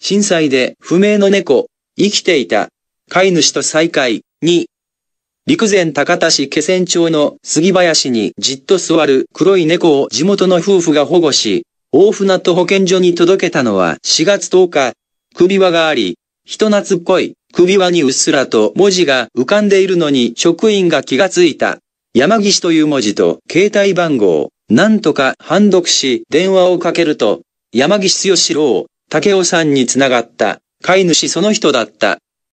震災で不明の猫、生きていた、飼い主と再会、2、陸前高田市気仙町の杉林にじっと座る黒い猫を地元の夫婦が保護し、大船渡保健所に届けたのは4月10日、首輪があり、人懐っこい、首輪にうっすらと文字が浮かんでいるのに職員が気がついた。山岸という文字と携帯番号、なんとか判読し電話をかけると、山岸剛郎、竹雄さんにつながった、飼い主その人だった。